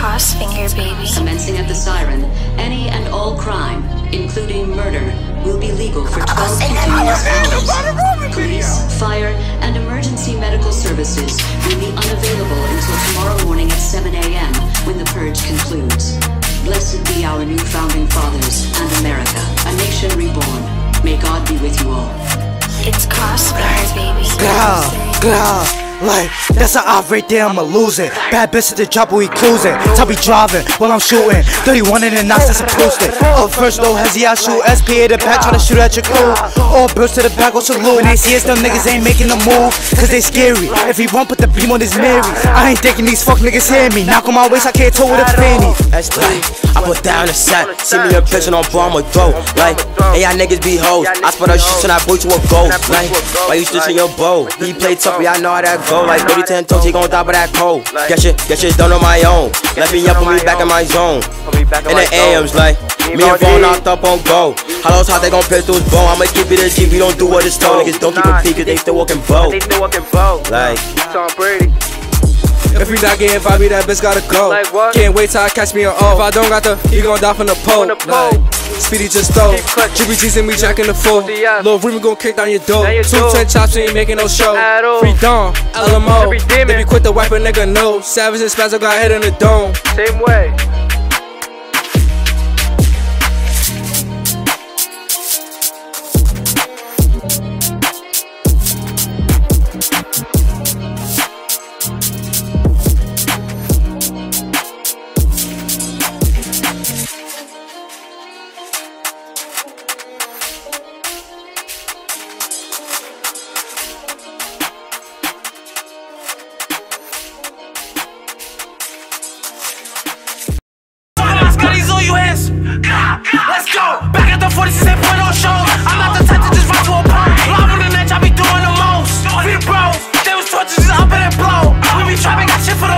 Crossfinger, baby. Commencing at the siren, any and all crime, including murder, will be legal for 12 continuous hours. Police, fire, and emergency medical services will be unavailable until tomorrow morning at 7 a.m. when the purge concludes. Blessed be our new founding fathers and America, a nation reborn. May God be with you all. It's Crossfinger, baby. Gah, gah. Like, that's an off right there, I'ma lose it. Bad bitch at the chopper, we cruising. Top be driving while I'm shooting. 31 in the knots, that's a posted. Up first, though, hezzy, I shoot. SPA the pack, tryna shoot at your crew. All birds to the back, go salute. When they see us, them niggas ain't making a move. Cause they scary. If he run, put the beam on his Mary. I ain't thinking these fuck niggas hear me. Knock on my waist, I can't toe with a fanny. That's like, I put down the set. See me in prison on bro, I'ma throw. Like, hey, y'all niggas be hoes. I spot a shit and I boy you a ghost. Like, why you stitching your bow? He play tough, I know how that go. Like, 30 10 toes, he gon' top of that cold. Get shit, get shit done on my own. Let me up, put me back in my zone. In the AMs, like, me and phone knocked up on go. Hollows hot, they gon' pistols bone. I'ma keep it a G, we don't do what it's told. Niggas don't keep it peek, cause they still walking bow. They still walking bow. Like, Tom Brady. If we not getting Bobby, that bitch gotta go. Like what? Can't wait till I catch me an O. If I don't got the, he gon' die from the pole. The pole. Like, Speedy just stole. Jibby G's and me jacking the full. Yeah. Lil Remy gon' kick down your door. Two ten your Two door. chops, ain't making no show. Free Dawn, LMO. They be quick to wipe a nigga nose. Savage and Spazzo got hit in the dome. Same way. torches I'm in blow. We be trapping, got shit for